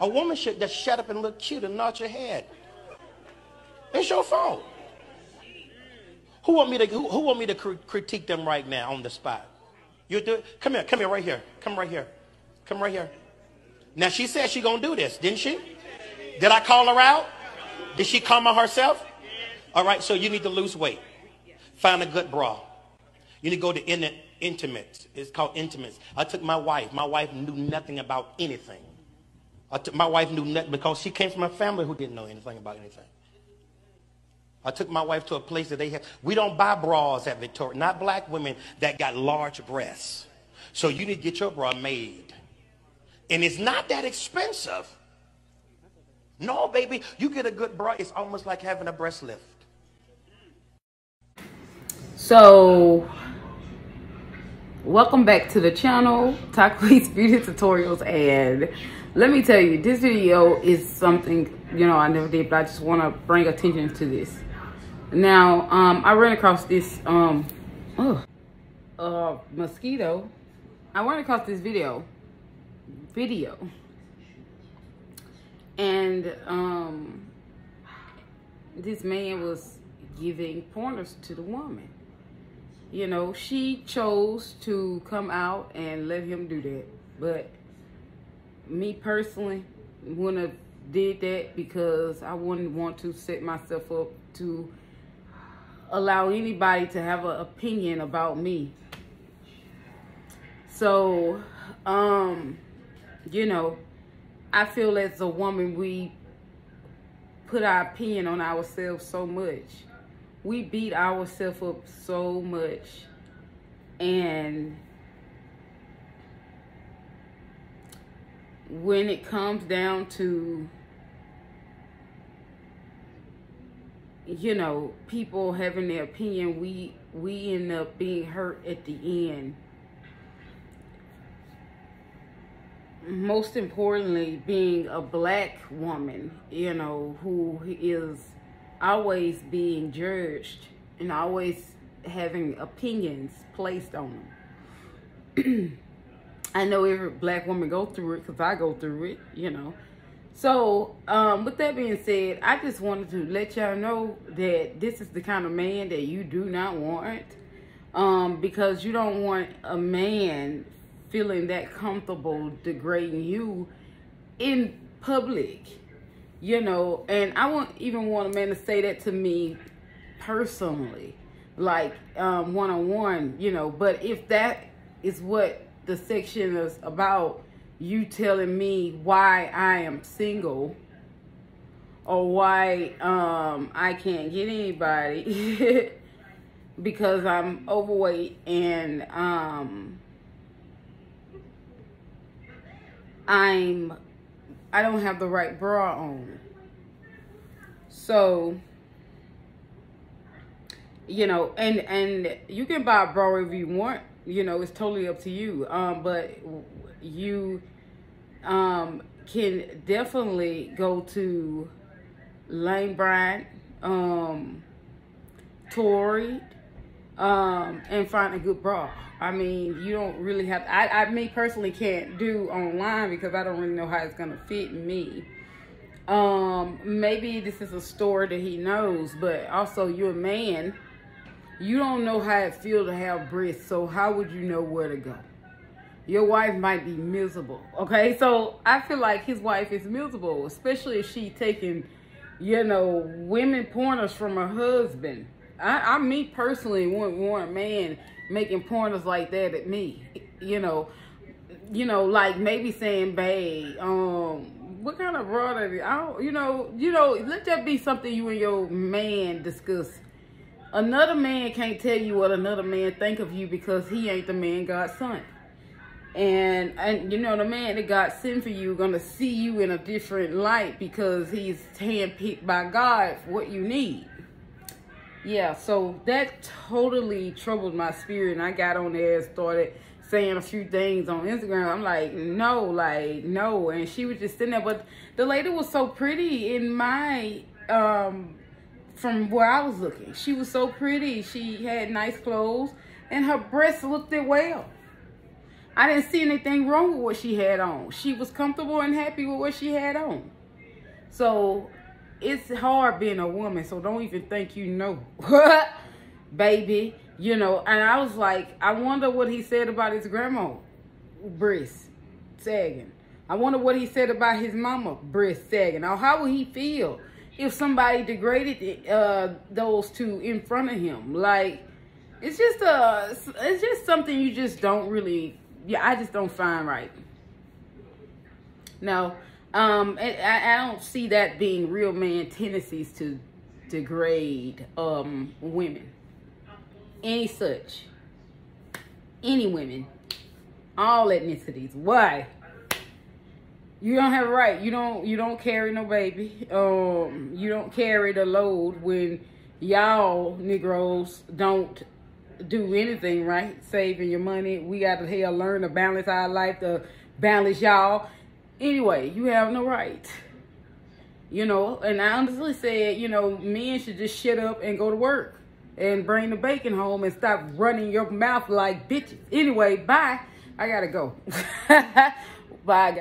A woman should just shut up and look cute and nod your head. It's your fault. Who want me to who, who want me to cr- critique them right now on the spot? You do it. Come here. Come here. Right here. Come right here. Come right here. Now she said she gonna do this, didn't she? Did I call her out? Did she come on herself? All right. So you need to lose weight. Find a good bra. You need to go to in intimates. It's called intimates. I took my wife. My wife knew nothing about anything. I took, my wife knew nothing because she came from a family who didn't know anything about anything. I took my wife to a place that they have. We don't buy bras at Victoria, not black women that got large breasts. So you need to get your bra made. And it's not that expensive. No, baby, you get a good bra, it's almost like having a breast lift. So, welcome back to the channel, Taqueese Beauty Tutorials. And let me tell you, this video is something, you know, I never did, but I just want to bring attention to this. Now, um, I ran across this, um, oh, uh, mosquito. I ran across this video, video. And, um, this man was giving pointers to the woman. You know, she chose to come out and let him do that. But me personally wouldn't have did that because I wouldn't want to set myself up to allow anybody to have an opinion about me. So, um, you know, I feel as a woman, we put our opinion on ourselves so much. We beat ourselves up so much. And when it comes down to you know, people having their opinion, we we end up being hurt at the end. Most importantly, being a black woman, you know, who is always being judged and always having opinions placed on them. I know every black woman go through it because I go through it, you know. So, um, with that being said, I just wanted to let y'all know that this is the kind of man that you do not want. Um, because you don't want a man feeling that comfortable degrading you in public. You know, and I won't even want a man to say that to me personally, like um, one on one, you know. But if that is what the section is about, you telling me why I am single or why um, I can't get anybody because I'm overweight and um, I'm I don't have the right bra on. So you know, and and you can buy a bra if you want. You know, it's totally up to you. Um, but you um, can definitely go to Lane Bryant, um, Torrid, um, and find a good bra. I mean, you don't really have. To, I, I, me personally, can't do online because I don't really know how it's gonna fit me. Um, maybe this is a store that he knows, but also you're a man. You don't know how it feels to have breasts, so how would you know where to go? your wife might be miserable. Okay, so I feel like his wife is miserable, especially if she taking, you know, women pointers from her husband. I, I me personally want want man making pointers like that at me. You know, you know, like maybe saying, "Babe, um, what kind of brother? I don't, you know, you know, let that be something you and your man discuss." Another man can't tell you what another man think of you because he ain't the man God sent. and and you know the man that God sent for you gonna see you in a different light because he's handpicked by God for what you need. Yeah, so that totally troubled my spirit, and I got on there and started saying a few things on Instagram. I'm like, no, like no, and she was just sitting there, but the lady was so pretty in my um from where I was looking. She was so pretty. She had nice clothes, and her breasts looked it well. I didn't see anything wrong with what she had on. She was comfortable and happy with what she had on. So it's hard being a woman, so don't even think you know. Baby, you know, and I was like, I wonder what he said about his grandma breast sagging. I wonder what he said about his mama breast sagging. Now, how would he feel if somebody degraded uh, those two in front of him? Like, it's just a, it's just something you just don't really, yeah, I just don't find right. Now, um, I, I don't see that being real man tendencies to degrade um women, any such, any women, all ethnicities. Why? You don't have a right. You don't. You don't carry no baby. Um, you don't carry the load when y'all Negroes don't do anything right, saving your money. We got to hell learn to balance our life to balance y'all. Anyway, you have no right. You know, and I honestly said, you know, men should just shut up and go to work and bring the bacon home and stop running your mouth like bitches. Anyway, bye. I gotta go. bye, guys.